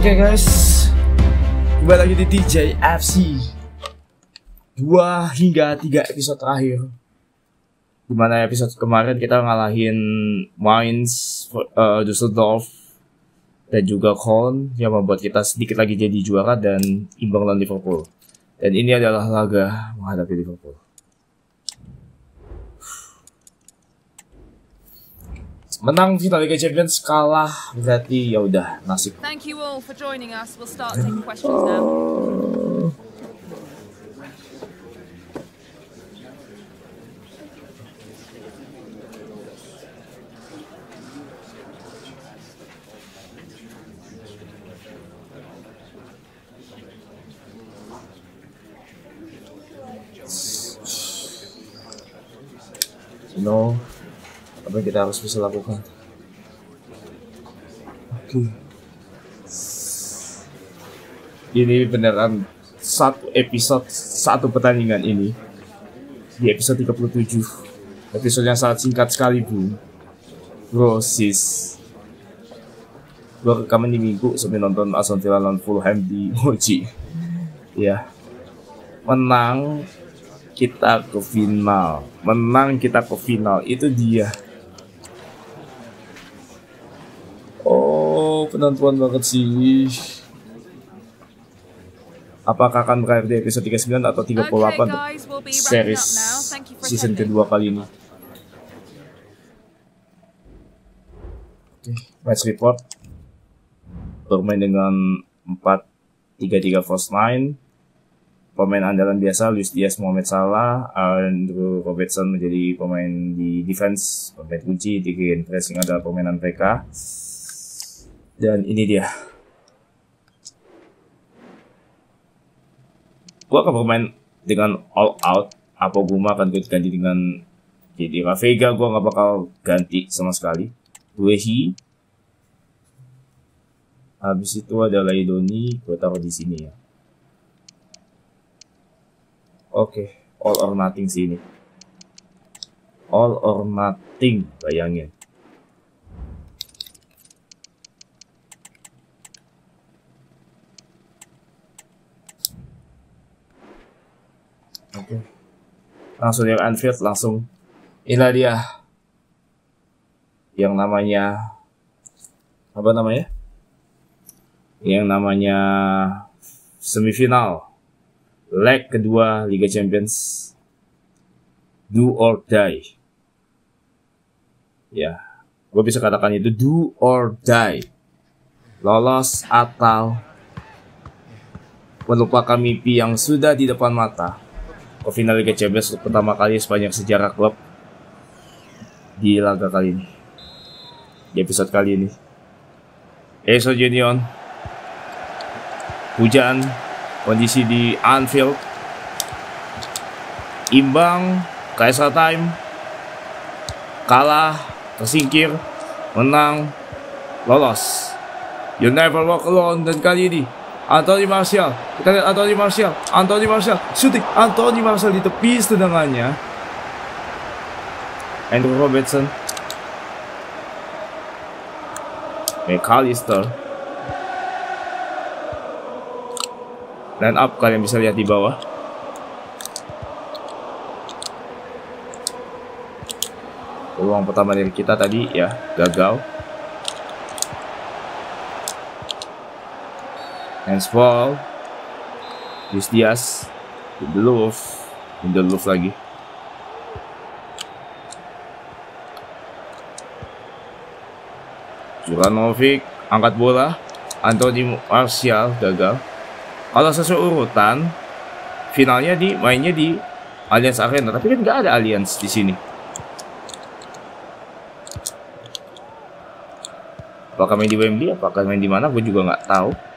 Oke guys, kembali lagi di DJ FC 2 hingga 3 episode terakhir Di mana episode kemarin kita ngalahin Mainz, uh, Düsseldorf, dan juga Köln yang membuat kita sedikit lagi jadi juara dan imbang lawan Liverpool. Dan ini adalah laga menghadapi Liverpool. Menang final Liga Champions kalah berarti ya udah nasib. Thank you all for joining us. We'll start taking questions now. You know, apa yang kita harus bisa lakukan. Oke. Ini beneran satu episode satu pertandingan ini. Di episode 37 episode yang sangat singkat sekali bu. Bro sis. Gue rekaman di minggu sambil nonton Aston Villa lawan Fulham di Moji ya. Menang kita ke final. Menang kita ke final. Itu dia penentuan banget sih. Apakah akan berakhir di episode 39 atau 38 Okay, guys, we'll series up now. Thank you for season kedua kali ini? Oke, match report. Bermain dengan 4-3-3 first line. Pemain andalan biasa Luis Diaz, Mohamed Salah, Andrew Robertson menjadi pemain di defense, pemain kunci di game pressing adalah permainan mereka. Dan ini dia. Gua akan bermain dengan all out. Apa Guma akan gue ganti dengan jadi Vega gua nggak bakal ganti sama sekali. Wehi. Habis itu ada Laidoni, gue taruh di sini ya. Oke, all or nothing sih ini. All or nothing, bayangin. Oke. Langsung yang Anfield langsung. Inilah dia. Yang namanya apa namanya? Yang namanya semifinal leg kedua Liga Champions do or die. Ya, gue bisa katakan itu do or die. Lolos atau melupakan mimpi yang sudah di depan mata ke final Liga Champions pertama kali sepanjang sejarah klub di laga kali ini. Di episode kali ini. Eso Union. Hujan. Kondisi di Anfield. Imbang. Kaisar time. Kalah. Tersingkir. Menang. Lolos. You never walk alone. Dan kali ini Anthony Martial. Kita lihat Anthony Martial. Anthony Martial. Shooting. Anthony Martial di tepi tendangannya. Andrew Robertson. McAllister. Line up kalian bisa lihat di bawah. Peluang pertama dari kita tadi ya gagal. Handsball. Luis Diaz. Lindelof. Lindelof lagi. Juranovic angkat bola. Anthony Martial gagal. Kalau sesuai urutan, finalnya di mainnya di Allianz Arena, tapi kan nggak ada Allianz di sini. Apakah main di Wembley? Apakah main di mana? Gue juga nggak tahu.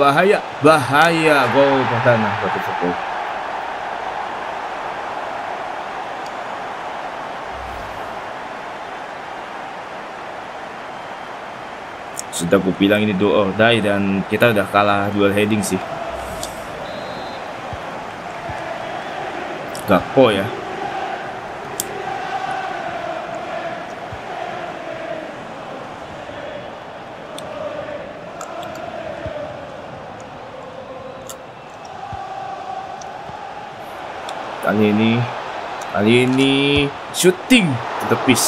bahaya bahaya. Gol pertama satu satu. Sudah aku bilang ini doa dai dan kita udah kalah duel heading sih. Gakpo ya. Kali ini Kali ini Shooting Tepis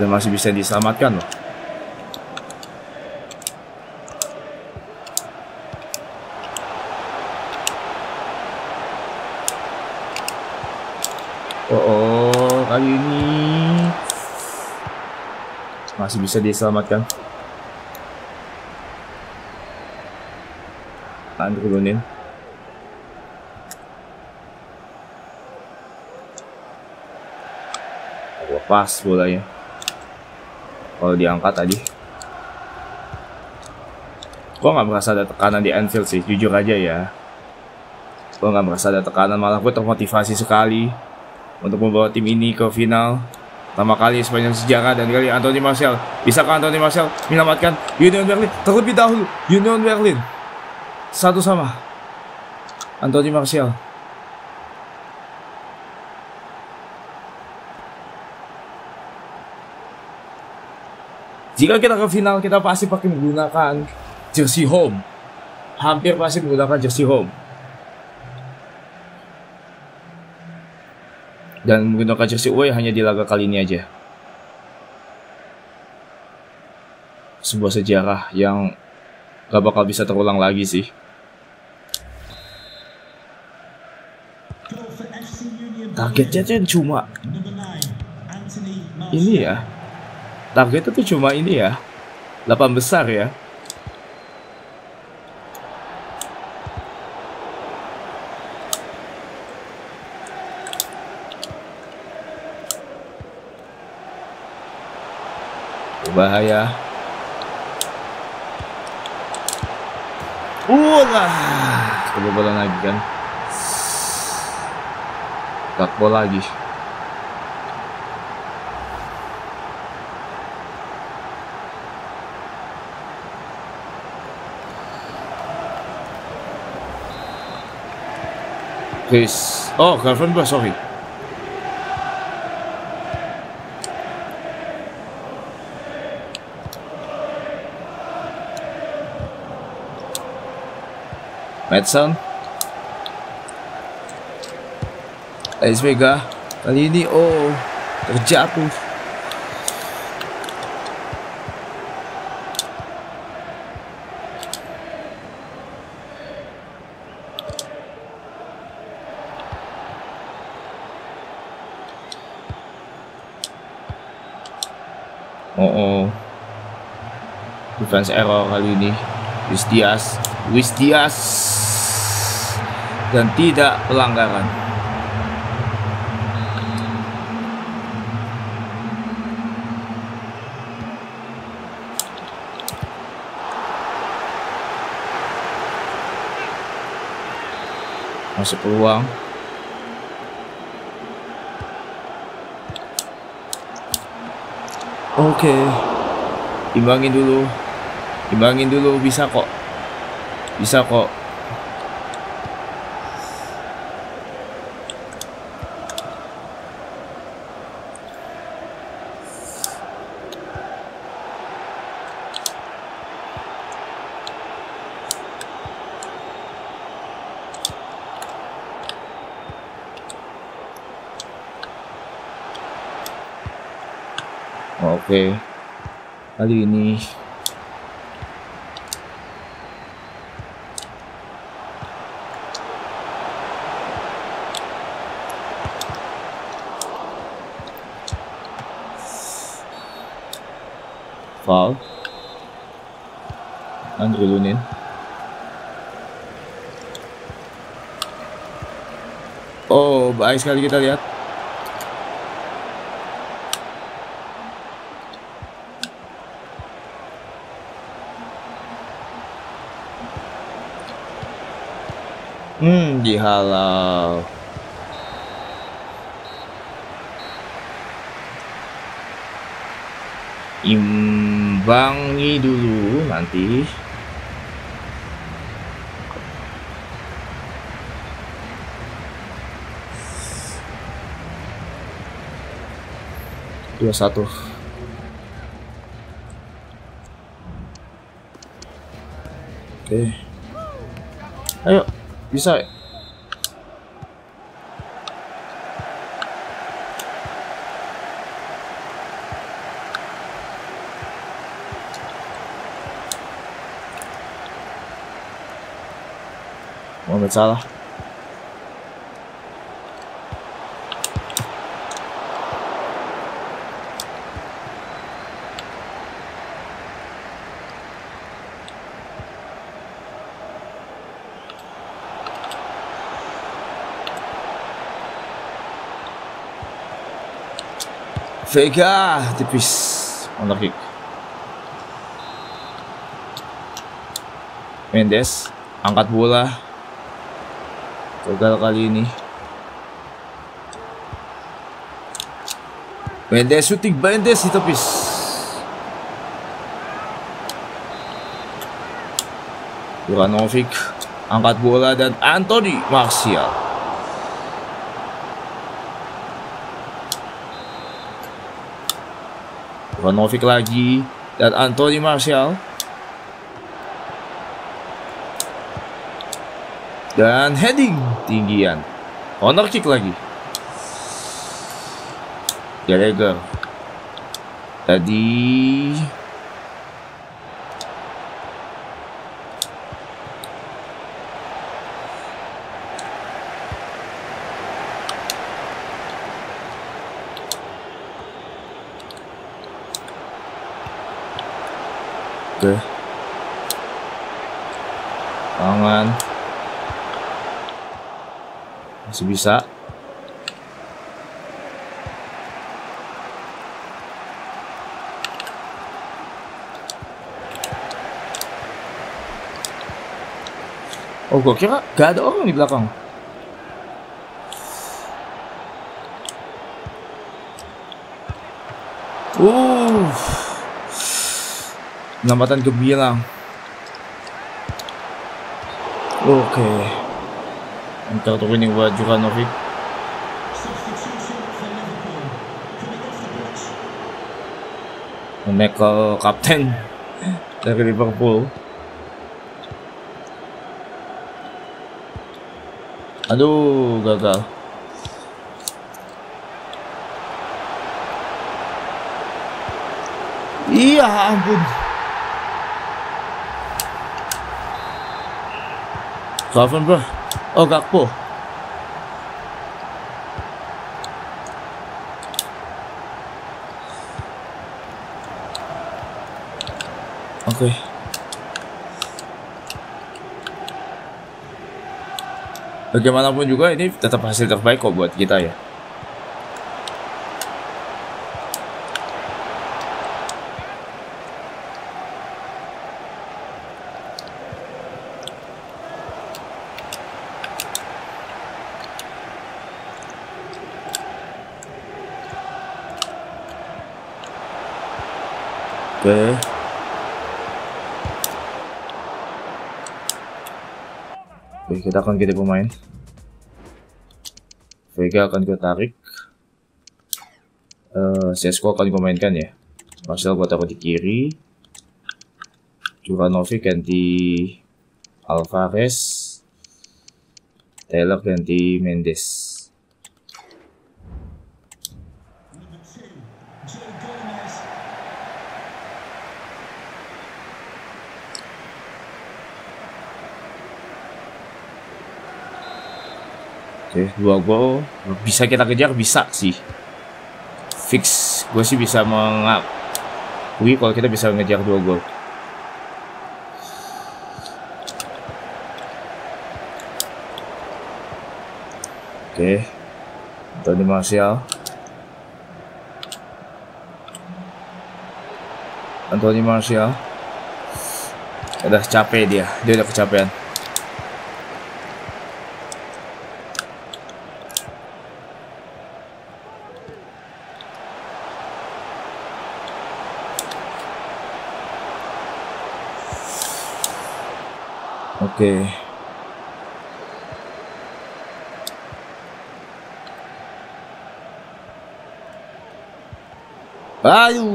Dan masih bisa diselamatkan loh Oh, oh kali ini masih bisa diselamatkan. Tahan turunin. Pas bolanya. Kalau diangkat tadi. Gua nggak merasa ada tekanan di Anfield sih, jujur aja ya. Gua nggak merasa ada tekanan, malah gue termotivasi sekali untuk membawa tim ini ke final. Pertama kali sepanjang sejarah dan kali Anthony Martial. Bisakah Anthony Martial menyelamatkan Union Berlin terlebih dahulu? Union Berlin satu sama Anthony Martial. Jika kita ke final, kita pasti pakai menggunakan jersey home. Hampir pasti menggunakan jersey home. Dan menggunakan jersey away hanya di laga kali ini aja. Sebuah sejarah yang gak bakal bisa terulang lagi sih. Targetnya kan cuma ini ya. Targetnya tuh cuma ini ya. 8 besar ya. Bahaya. Ulah, kebobolan lagi kan. Gakpo lagi. Chris. Oh, Gravenberch, sorry. Madson. Ais Vega. Kali ini, oh, terjatuh. Oh, oh. Defense error kali ini. Luis Diaz. Luis Diaz. Dan tidak pelanggaran. Masuk peluang. Oke. Imbangin dulu. Imbangin dulu bisa kok. Bisa kok. Oke. Kali ini foul. Andrew Lunin. Oh, baik sekali kita lihat. Hmm, dihalau. imbangi dulu nanti. Dua satu. Oke. Ayo bisa Mohamed Salah Vega tipis on kick. Mendes angkat bola. Gagal kali ini. Mendes shooting Mendes ditepis. Juranovic angkat bola dan Anthony Martial. Ivanovic lagi. Dan Anthony Martial. Dan heading tinggian. Corner kick lagi. Gallagher. Tadi Oke. Tangan. Masih bisa. Oh, gue kira gak ada orang di belakang. Uh. Penyelamatan gemilang. Oke. Okay. Untuk ini buat Juranovic. Michael kapten dari Liverpool. Aduh, gagal. Iya ampun. Raven bro. Oh Gakpo. Oke. Okay. Bagaimanapun juga ini tetap hasil terbaik kok buat kita ya. Oke. Kita akan ganti pemain. Vega akan gue tarik. Uh, Sesko akan gue mainkan ya. Marcel gue taruh di kiri. Juranovic ganti Alvarez. Taylor ganti Mendes. Oke, dua gol bisa kita kejar bisa sih. Fix, gue sih bisa mengakui kalau kita bisa ngejar dua gol. Oke, Tony Martial. Anthony Martial udah capek dia dia udah kecapean Oke. Ayo.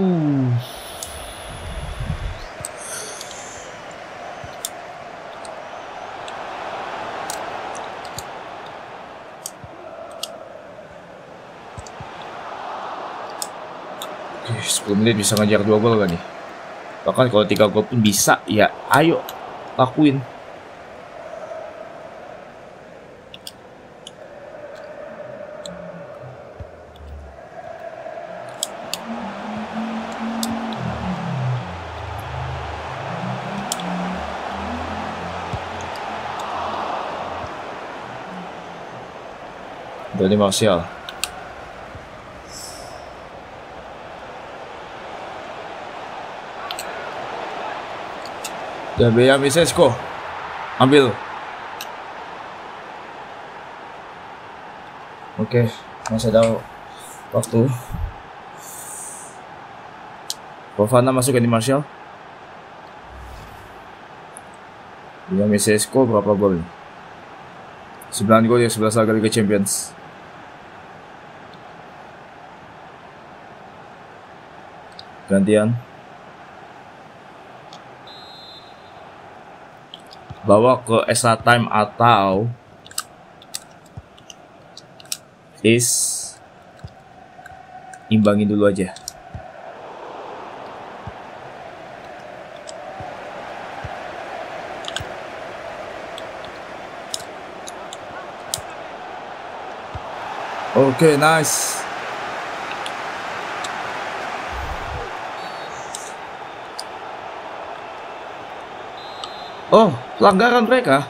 Oke, 10 menit bisa ngejar 2 gol kan nih? Bahkan kalau 3 gol pun bisa, ya ayo lakuin. Doni Martial. Dan Benjamin Sesko. Ambil. Oke, masih ada waktu. Fofana masuk ke di Martial. Benjamin Sesko berapa gol? 9 gol ya 11 laga Liga Champions. Gantian. Bawa ke extra time atau is imbangin dulu aja. Oke, okay, nice. Oh, pelanggaran mereka.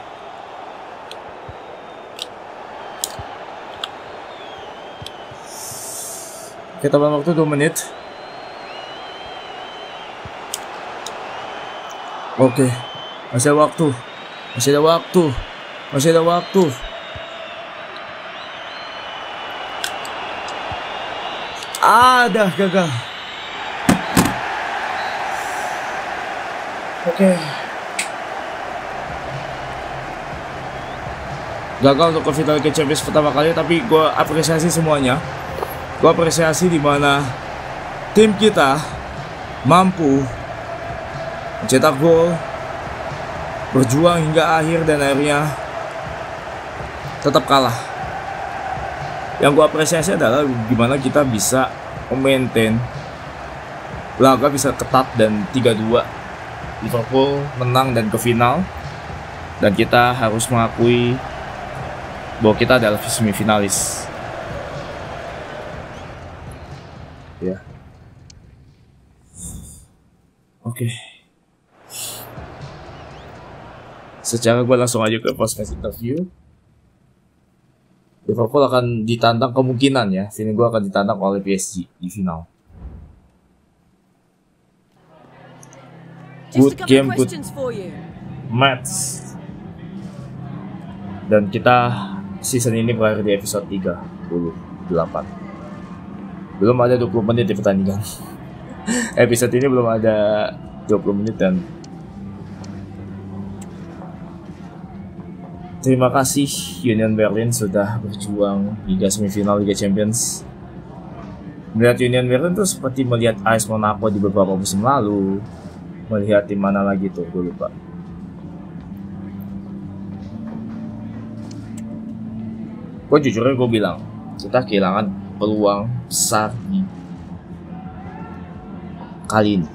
Kita tambah waktu 2 menit. Oke, masih ada waktu. Masih ada waktu. Masih ada waktu. Ada gagal. Oke. Okay. Gagal untuk ke final Liga Champions pertama kali tapi gue apresiasi semuanya. Gue apresiasi di mana tim kita mampu mencetak gol berjuang hingga akhir dan akhirnya tetap kalah. Yang gue apresiasi adalah gimana kita bisa memaintain laga bisa ketat dan 3-2 Liverpool menang dan ke final dan kita harus mengakui bahwa kita adalah semifinalis. Ya. Oke. Okay. Secara gue langsung aja ke post match interview. Liverpool akan ditantang kemungkinan ya, feeling gue akan ditantang oleh PSG di final. Good game, good match. Dan kita season ini berakhir di episode 38 belum ada 20 menit di pertandingan. Episode ini belum ada 20 menit dan terima kasih Union Berlin sudah berjuang hingga semifinal Liga Champions. Melihat Union Berlin itu seperti melihat AS Monaco di beberapa musim lalu. Melihat di mana lagi tuh gue lupa gue jujur aja gue bilang kita kehilangan peluang besar kali ini.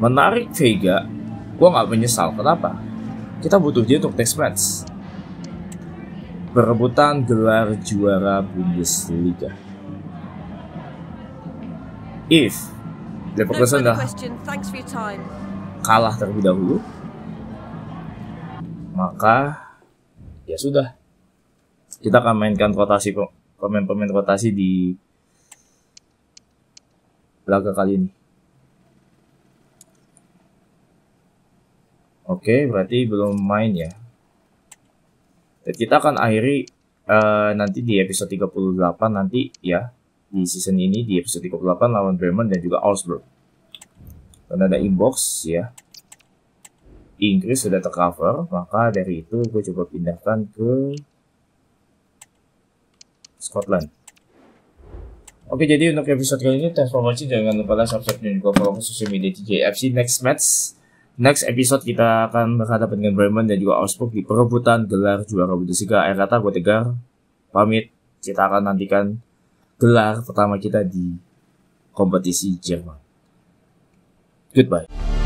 Menarik Vega. Gue nggak menyesal. Kenapa? Kita butuh dia untuk test match. Perebutan gelar juara Bundesliga. If Leverkusen dah kalah terlebih dahulu maka ya sudah kita akan mainkan rotasi pemain-pemain rotasi di laga kali ini. Oke, berarti belum main ya. Dan kita akan akhiri uh, nanti di episode 38 nanti ya di season ini di episode 38 lawan Bremen dan juga Augsburg. Dan ada inbox ya. Inggris sudah tercover, maka dari itu gue coba pindahkan ke Scotland. Oke, jadi untuk episode kali ini, thanks for watching. Jangan lupa like, subscribe, dan juga follow ke sosial media TJFC. Next match, next episode kita akan berhadapan dengan Bremen dan juga Augsburg di perebutan gelar juara Bundesliga. Akhir kata, gue Tegar, pamit. Kita akan nantikan gelar pertama kita di kompetisi Jerman. Goodbye.